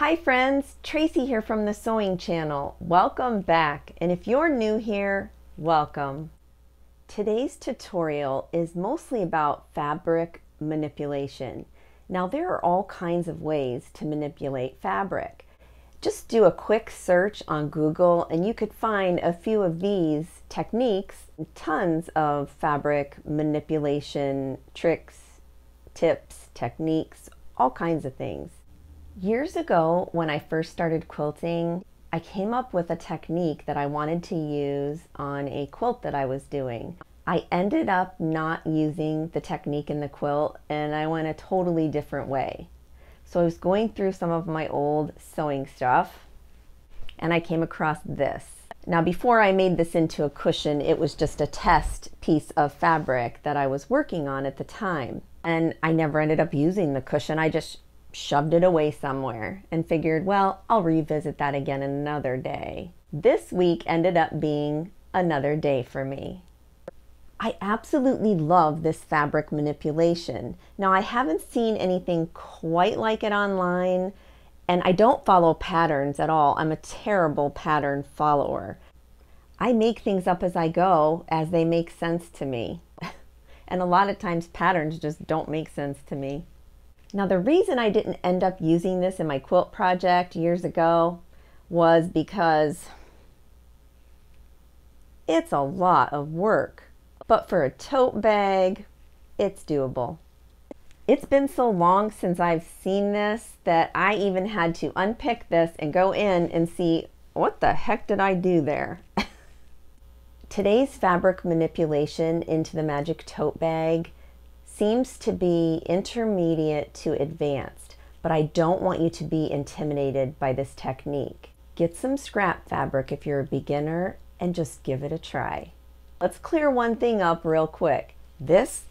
Hi friends, Tracy here from the Sewing Channel. Welcome back. And if you're new here, welcome. Today's tutorial is mostly about fabric manipulation. Now there are all kinds of ways to manipulate fabric. Just do a quick search on Google and you could find a few of these techniques, tons of fabric manipulation tricks, tips, techniques, all kinds of things. Years ago, when I first started quilting, I came up with a technique that I wanted to use on a quilt that I was doing. I ended up not using the technique in the quilt and I went a totally different way. So I was going through some of my old sewing stuff and I came across this. Now before I made this into a cushion, it was just a test piece of fabric that I was working on at the time. And I never ended up using the cushion. I just shoved it away somewhere and figured, well, I'll revisit that again another day. This week ended up being another day for me. I absolutely love this fabric manipulation. Now, I haven't seen anything quite like it online, and I don't follow patterns at all. I'm a terrible pattern follower. I make things up as I go as they make sense to me. and a lot of times patterns just don't make sense to me. Now the reason I didn't end up using this in my quilt project years ago was because it's a lot of work. But for a tote bag, it's doable. It's been so long since I've seen this that I even had to unpick this and go in and see what the heck did I do there? Today's fabric manipulation into the magic tote bag seems to be intermediate to advanced, but I don't want you to be intimidated by this technique. Get some scrap fabric if you're a beginner and just give it a try. Let's clear one thing up real quick. This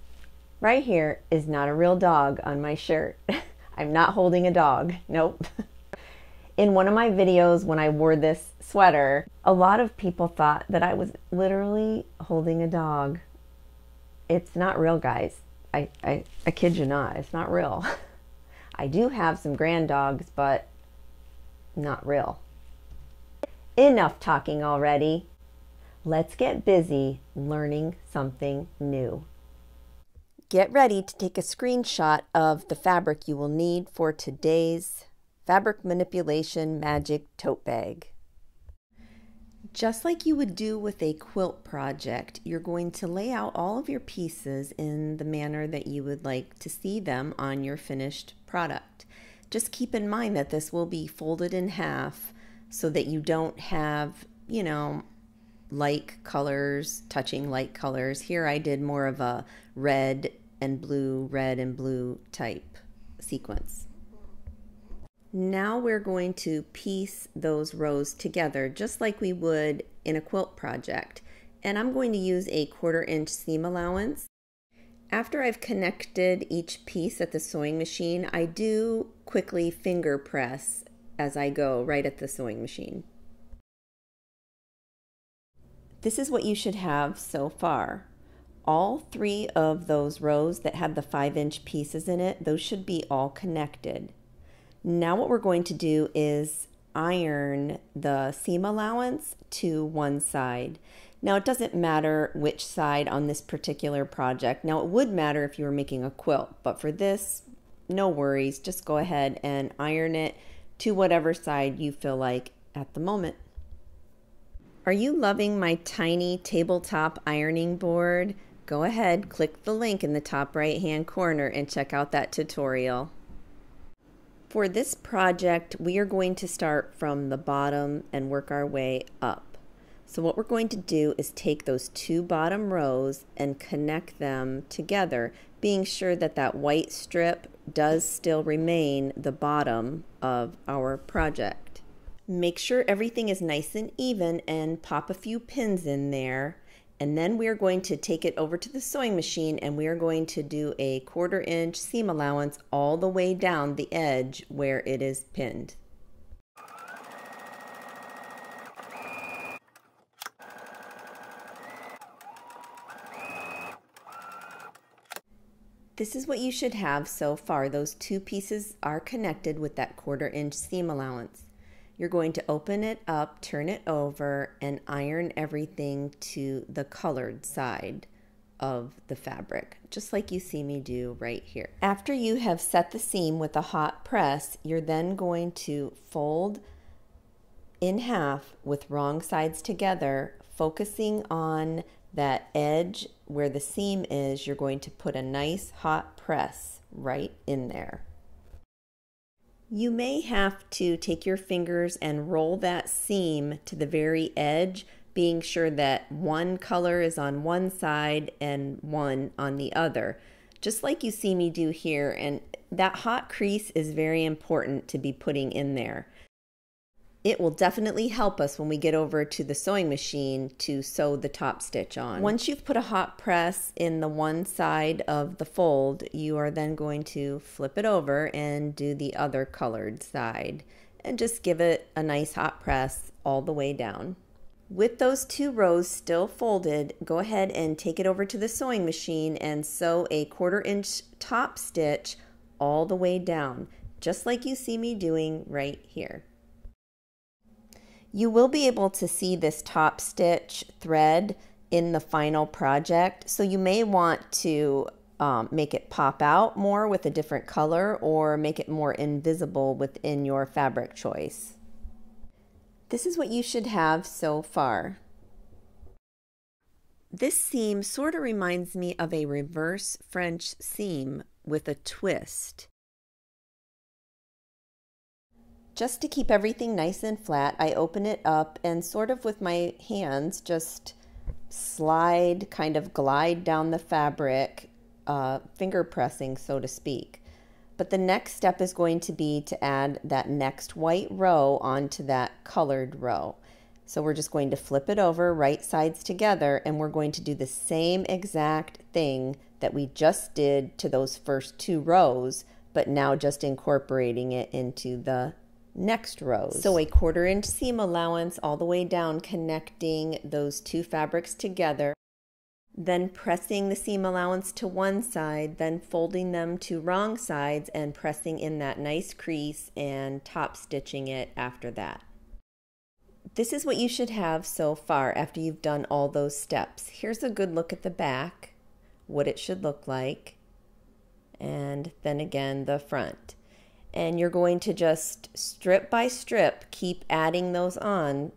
right here is not a real dog on my shirt. I'm not holding a dog. Nope. In one of my videos when I wore this sweater, a lot of people thought that I was literally holding a dog. It's not real, guys. I, I, I kid you not, it's not real. I do have some grand dogs, but not real. Enough talking already. Let's get busy learning something new. Get ready to take a screenshot of the fabric you will need for today's fabric manipulation magic tote bag. Just like you would do with a quilt project, you're going to lay out all of your pieces in the manner that you would like to see them on your finished product. Just keep in mind that this will be folded in half so that you don't have, you know, light colors touching light colors. Here I did more of a red and blue, red and blue type sequence. Now we're going to piece those rows together just like we would in a quilt project. And I'm going to use a quarter inch seam allowance. After I've connected each piece at the sewing machine, I do quickly finger press as I go right at the sewing machine. This is what you should have so far. All three of those rows that have the five inch pieces in it, those should be all connected. Now what we're going to do is iron the seam allowance to one side. Now it doesn't matter which side on this particular project. Now it would matter if you were making a quilt, but for this, no worries. Just go ahead and iron it to whatever side you feel like at the moment. Are you loving my tiny tabletop ironing board? Go ahead, click the link in the top right hand corner and check out that tutorial. For this project, we are going to start from the bottom and work our way up. So what we're going to do is take those two bottom rows and connect them together, being sure that that white strip does still remain the bottom of our project. Make sure everything is nice and even and pop a few pins in there and then we are going to take it over to the sewing machine and we are going to do a quarter inch seam allowance all the way down the edge where it is pinned. This is what you should have so far. Those two pieces are connected with that quarter inch seam allowance. You're going to open it up, turn it over, and iron everything to the colored side of the fabric, just like you see me do right here. After you have set the seam with a hot press, you're then going to fold in half with wrong sides together, focusing on that edge where the seam is, you're going to put a nice hot press right in there. You may have to take your fingers and roll that seam to the very edge being sure that one color is on one side and one on the other, just like you see me do here. And that hot crease is very important to be putting in there. It will definitely help us when we get over to the sewing machine to sew the top stitch on. Once you've put a hot press in the one side of the fold, you are then going to flip it over and do the other colored side and just give it a nice hot press all the way down. With those two rows still folded, go ahead and take it over to the sewing machine and sew a quarter inch top stitch all the way down, just like you see me doing right here. You will be able to see this top stitch thread in the final project, so you may want to um, make it pop out more with a different color or make it more invisible within your fabric choice. This is what you should have so far. This seam sort of reminds me of a reverse French seam with a twist. Just to keep everything nice and flat, I open it up and sort of with my hands just slide, kind of glide down the fabric, uh, finger pressing, so to speak. But the next step is going to be to add that next white row onto that colored row. So we're just going to flip it over right sides together and we're going to do the same exact thing that we just did to those first two rows, but now just incorporating it into the next rows. So a quarter inch seam allowance all the way down connecting those two fabrics together then pressing the seam allowance to one side, then folding them to wrong sides and pressing in that nice crease and top stitching it after that. This is what you should have so far after you've done all those steps. Here's a good look at the back, what it should look like, and then again the front. And you're going to just strip by strip keep adding those on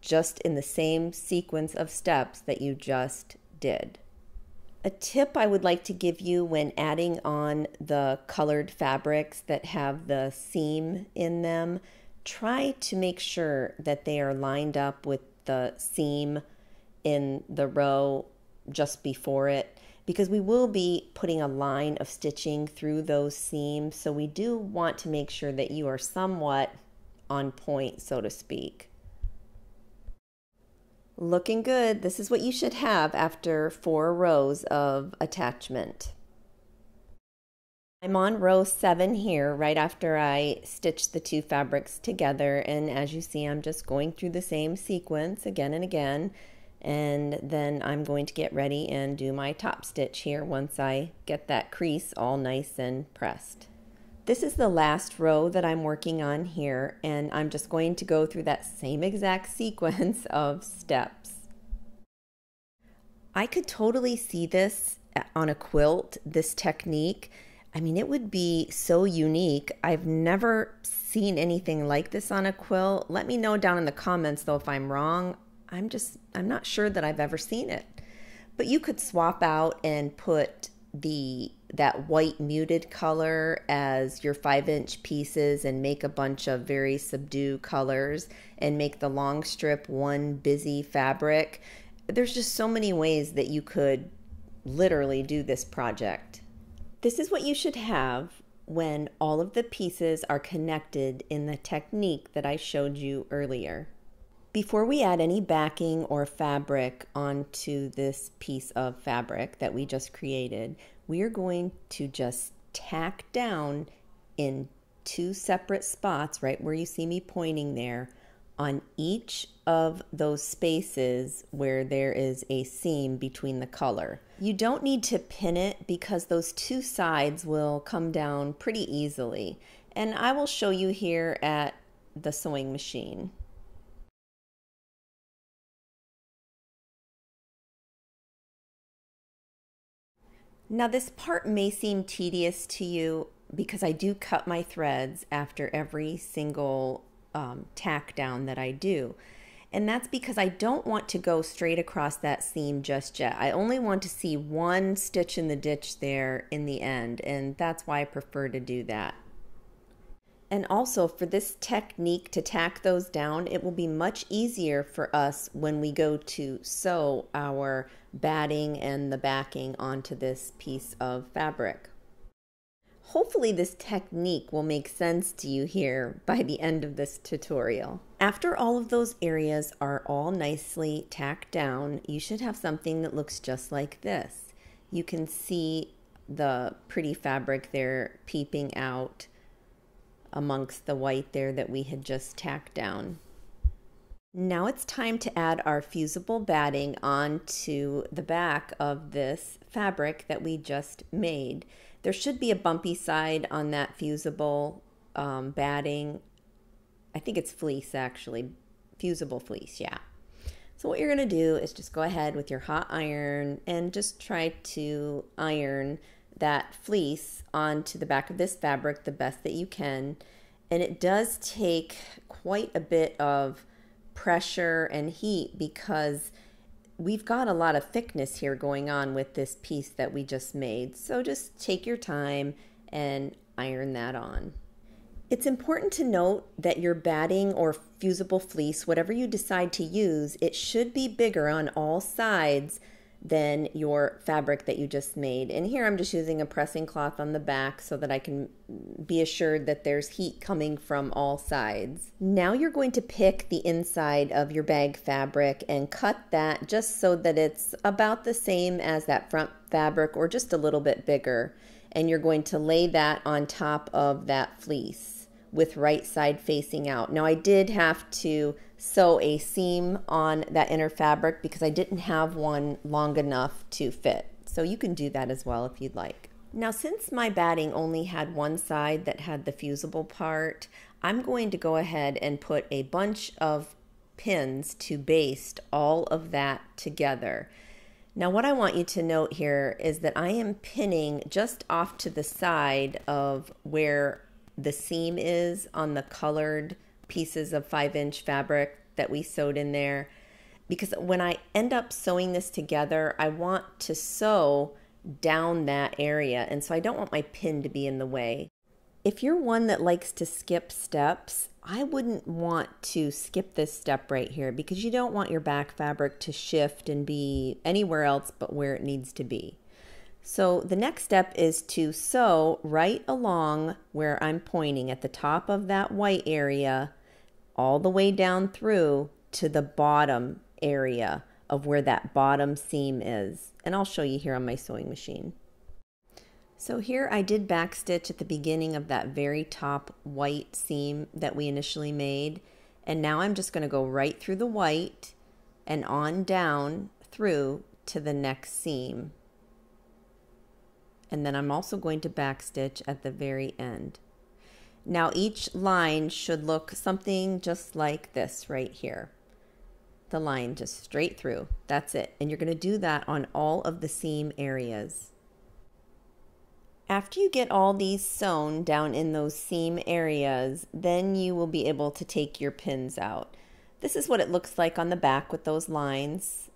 just in the same sequence of steps that you just did. A tip I would like to give you when adding on the colored fabrics that have the seam in them, try to make sure that they are lined up with the seam in the row just before it because we will be putting a line of stitching through those seams. So we do want to make sure that you are somewhat on point, so to speak. Looking good. This is what you should have after four rows of attachment. I'm on row seven here, right after I stitched the two fabrics together. And as you see, I'm just going through the same sequence again and again. And then I'm going to get ready and do my top stitch here once I get that crease all nice and pressed. This is the last row that I'm working on here and I'm just going to go through that same exact sequence of steps. I could totally see this on a quilt, this technique. I mean, it would be so unique. I've never seen anything like this on a quilt. Let me know down in the comments though if I'm wrong. I'm just, I'm not sure that I've ever seen it. But you could swap out and put the that white muted color as your five inch pieces and make a bunch of very subdued colors and make the long strip one busy fabric. There's just so many ways that you could literally do this project. This is what you should have when all of the pieces are connected in the technique that I showed you earlier. Before we add any backing or fabric onto this piece of fabric that we just created, we are going to just tack down in two separate spots, right where you see me pointing there, on each of those spaces where there is a seam between the color. You don't need to pin it because those two sides will come down pretty easily. And I will show you here at the sewing machine. Now this part may seem tedious to you because I do cut my threads after every single um, tack down that I do. And that's because I don't want to go straight across that seam just yet. I only want to see one stitch in the ditch there in the end, and that's why I prefer to do that. And also for this technique to tack those down, it will be much easier for us when we go to sew our batting and the backing onto this piece of fabric. Hopefully this technique will make sense to you here by the end of this tutorial. After all of those areas are all nicely tacked down, you should have something that looks just like this. You can see the pretty fabric there peeping out amongst the white there that we had just tacked down. Now it's time to add our fusible batting onto the back of this fabric that we just made. There should be a bumpy side on that fusible um, batting. I think it's fleece actually, fusible fleece, yeah. So what you're going to do is just go ahead with your hot iron and just try to iron that fleece onto the back of this fabric the best that you can. And it does take quite a bit of pressure and heat because we've got a lot of thickness here going on with this piece that we just made. So just take your time and iron that on. It's important to note that your batting or fusible fleece, whatever you decide to use, it should be bigger on all sides than your fabric that you just made. And here I'm just using a pressing cloth on the back so that I can be assured that there's heat coming from all sides. Now you're going to pick the inside of your bag fabric and cut that just so that it's about the same as that front fabric or just a little bit bigger. And you're going to lay that on top of that fleece with right side facing out. Now I did have to sew a seam on that inner fabric because I didn't have one long enough to fit. So you can do that as well if you'd like. Now since my batting only had one side that had the fusible part, I'm going to go ahead and put a bunch of pins to baste all of that together. Now what I want you to note here is that I am pinning just off to the side of where the seam is on the colored pieces of five inch fabric that we sewed in there. Because when I end up sewing this together, I want to sew down that area. And so I don't want my pin to be in the way. If you're one that likes to skip steps, I wouldn't want to skip this step right here because you don't want your back fabric to shift and be anywhere else but where it needs to be. So the next step is to sew right along where I'm pointing at the top of that white area all the way down through to the bottom area of where that bottom seam is. And I'll show you here on my sewing machine. So here I did backstitch at the beginning of that very top white seam that we initially made. And now I'm just going to go right through the white and on down through to the next seam and then I'm also going to backstitch at the very end. Now each line should look something just like this right here. The line just straight through. That's it. And you're going to do that on all of the seam areas. After you get all these sewn down in those seam areas, then you will be able to take your pins out. This is what it looks like on the back with those lines.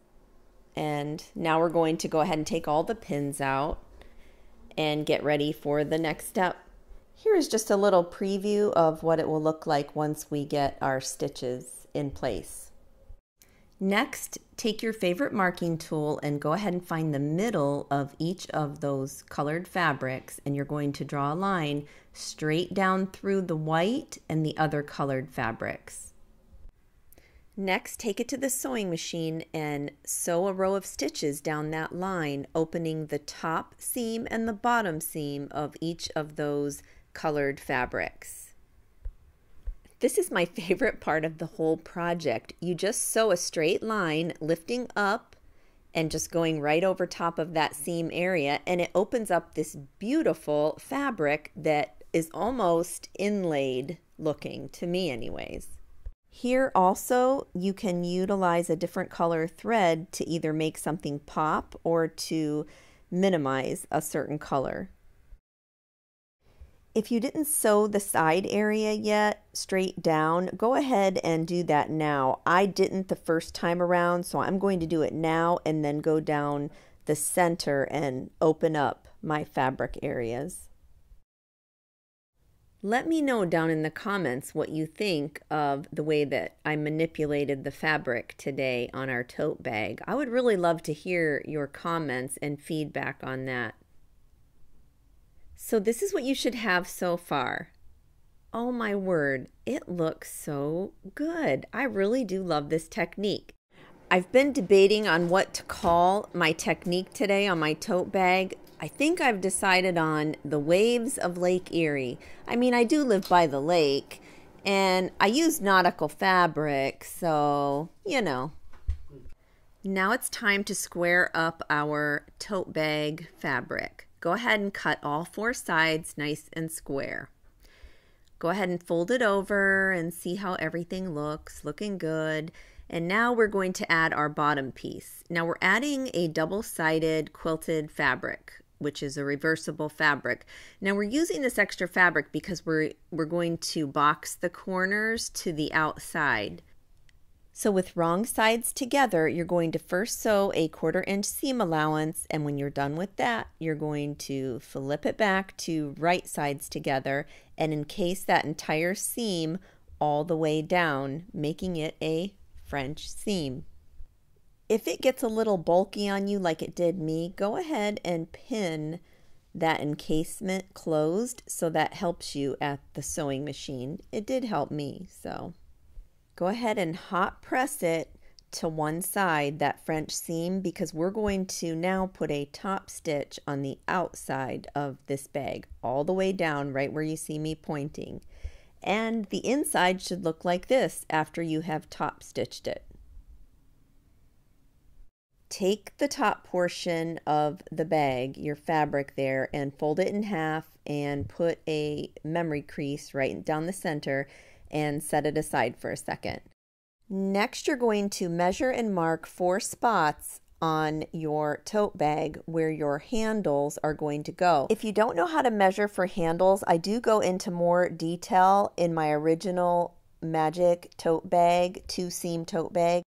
And now we're going to go ahead and take all the pins out and get ready for the next step. Here is just a little preview of what it will look like once we get our stitches in place. Next, take your favorite marking tool and go ahead and find the middle of each of those colored fabrics and you're going to draw a line straight down through the white and the other colored fabrics. Next, take it to the sewing machine and sew a row of stitches down that line, opening the top seam and the bottom seam of each of those colored fabrics. This is my favorite part of the whole project. You just sew a straight line lifting up and just going right over top of that seam area and it opens up this beautiful fabric that is almost inlaid looking to me anyways. Here also you can utilize a different color thread to either make something pop or to minimize a certain color. If you didn't sew the side area yet straight down, go ahead and do that now. I didn't the first time around, so I'm going to do it now and then go down the center and open up my fabric areas. Let me know down in the comments what you think of the way that I manipulated the fabric today on our tote bag. I would really love to hear your comments and feedback on that. So this is what you should have so far. Oh my word, it looks so good. I really do love this technique. I've been debating on what to call my technique today on my tote bag. I think I've decided on the waves of Lake Erie. I mean, I do live by the lake and I use nautical fabric, so, you know. Now it's time to square up our tote bag fabric. Go ahead and cut all four sides nice and square. Go ahead and fold it over and see how everything looks, looking good. And now we're going to add our bottom piece. Now we're adding a double-sided quilted fabric, which is a reversible fabric. Now we're using this extra fabric because we're, we're going to box the corners to the outside. So with wrong sides together, you're going to first sew a quarter inch seam allowance and when you're done with that, you're going to flip it back to right sides together and encase that entire seam all the way down, making it a French seam. If it gets a little bulky on you like it did me, go ahead and pin that encasement closed so that helps you at the sewing machine. It did help me, so go ahead and hot press it to one side, that French seam, because we're going to now put a top stitch on the outside of this bag, all the way down right where you see me pointing. And the inside should look like this after you have top stitched it. Take the top portion of the bag, your fabric there, and fold it in half and put a memory crease right down the center and set it aside for a second. Next, you're going to measure and mark four spots on your tote bag where your handles are going to go. If you don't know how to measure for handles, I do go into more detail in my original Magic tote bag, two seam tote bag.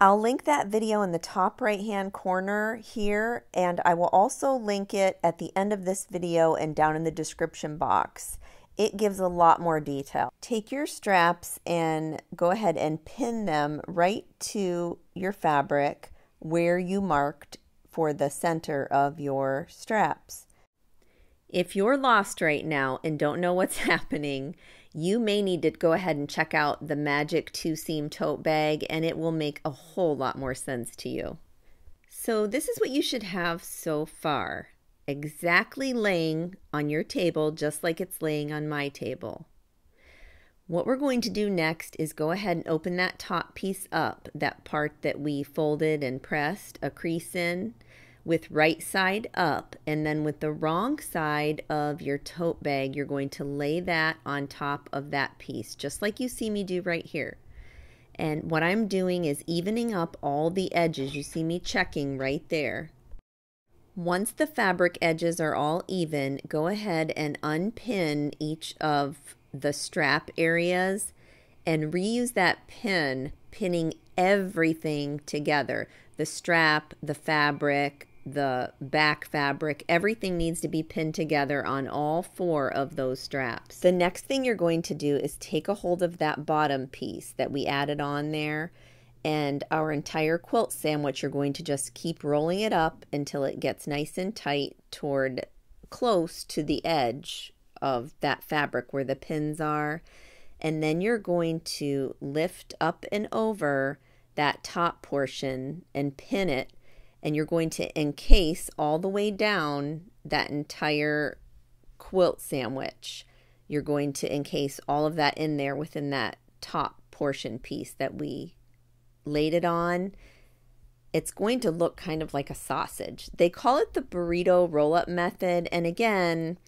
I'll link that video in the top right hand corner here and I will also link it at the end of this video and down in the description box it gives a lot more detail. Take your straps and go ahead and pin them right to your fabric where you marked for the center of your straps. If you're lost right now and don't know what's happening, you may need to go ahead and check out the Magic Two Seam Tote Bag and it will make a whole lot more sense to you. So this is what you should have so far exactly laying on your table just like it's laying on my table. What we're going to do next is go ahead and open that top piece up, that part that we folded and pressed a crease in with right side up and then with the wrong side of your tote bag you're going to lay that on top of that piece just like you see me do right here. And what I'm doing is evening up all the edges. You see me checking right there. Once the fabric edges are all even, go ahead and unpin each of the strap areas and reuse that pin, pinning everything together. The strap, the fabric, the back fabric, everything needs to be pinned together on all four of those straps. The next thing you're going to do is take a hold of that bottom piece that we added on there and our entire quilt sandwich, you're going to just keep rolling it up until it gets nice and tight toward close to the edge of that fabric where the pins are. And then you're going to lift up and over that top portion and pin it. And you're going to encase all the way down that entire quilt sandwich. you're going to encase all of that in there within that top portion piece that we laid it on. It's going to look kind of like a sausage. They call it the burrito roll up method. And again,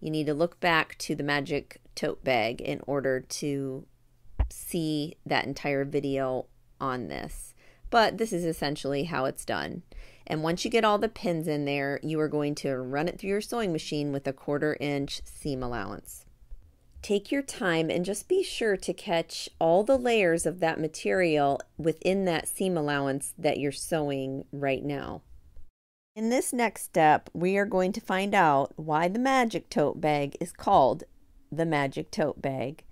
you need to look back to the magic tote bag in order to see that entire video on this. But this is essentially how it's done. And once you get all the pins in there, you are going to run it through your sewing machine with a quarter inch seam allowance. Take your time and just be sure to catch all the layers of that material within that seam allowance that you're sewing right now. In this next step, we are going to find out why the magic tote bag is called the magic tote bag.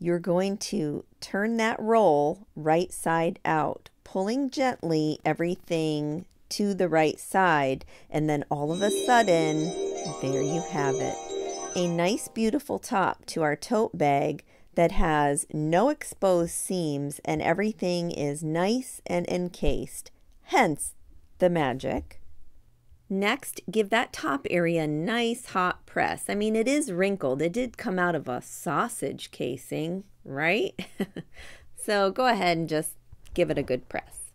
You're going to turn that roll right side out, pulling gently everything to the right side, and then all of a sudden, there you have it. A nice, beautiful top to our tote bag that has no exposed seams and everything is nice and encased, hence the magic. Next, give that top area a nice hot press. I mean, it is wrinkled. It did come out of a sausage casing, right? so go ahead and just give it a good press.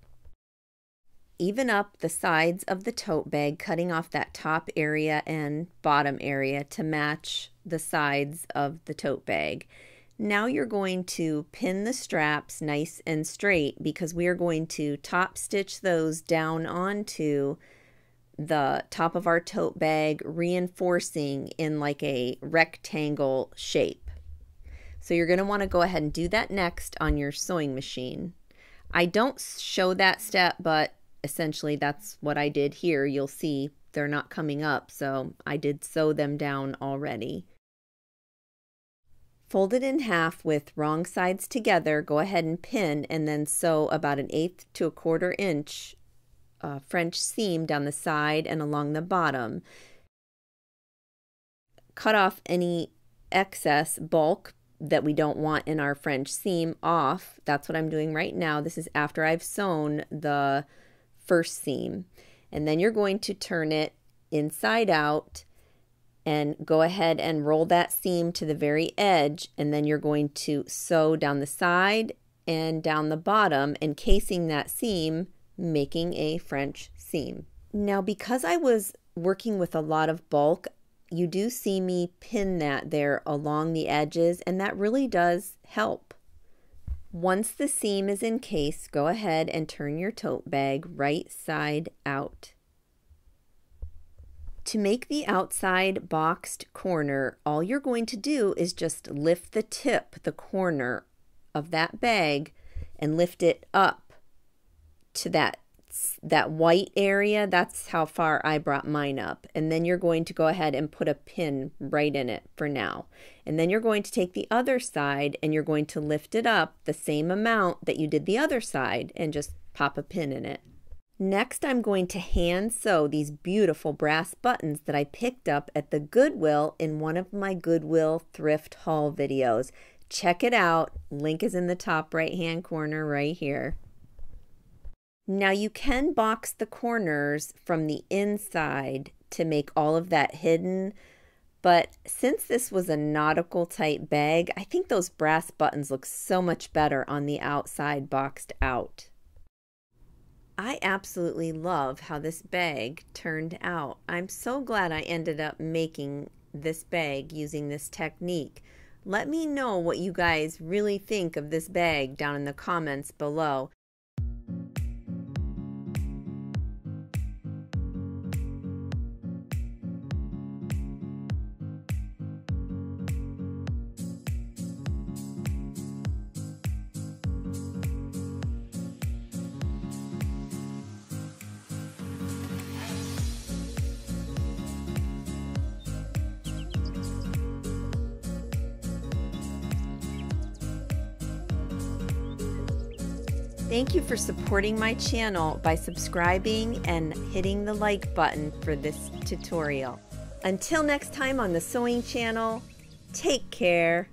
Even up the sides of the tote bag, cutting off that top area and bottom area to match the sides of the tote bag. Now you're going to pin the straps nice and straight because we are going to top stitch those down onto the top of our tote bag, reinforcing in like a rectangle shape. So you're going to want to go ahead and do that next on your sewing machine. I don't show that step, but essentially that's what I did here. You'll see they're not coming up, so I did sew them down already. Fold it in half with wrong sides together, go ahead and pin and then sew about an eighth to a quarter inch uh, French seam down the side and along the bottom. Cut off any excess bulk that we don't want in our French seam off. That's what I'm doing right now. This is after I've sewn the first seam. And then you're going to turn it inside out and go ahead and roll that seam to the very edge. And then you're going to sew down the side and down the bottom, encasing that seam making a French seam. Now, because I was working with a lot of bulk, you do see me pin that there along the edges, and that really does help. Once the seam is encased, go ahead and turn your tote bag right side out. To make the outside boxed corner, all you're going to do is just lift the tip, the corner of that bag, and lift it up to that that white area, that's how far I brought mine up. And then you're going to go ahead and put a pin right in it for now. And then you're going to take the other side and you're going to lift it up the same amount that you did the other side and just pop a pin in it. Next, I'm going to hand sew these beautiful brass buttons that I picked up at the Goodwill in one of my Goodwill thrift haul videos. Check it out. Link is in the top right hand corner right here. Now you can box the corners from the inside to make all of that hidden, but since this was a nautical type bag, I think those brass buttons look so much better on the outside boxed out. I absolutely love how this bag turned out. I'm so glad I ended up making this bag using this technique. Let me know what you guys really think of this bag down in the comments below. Thank you for supporting my channel by subscribing and hitting the like button for this tutorial. Until next time on the Sewing Channel, take care.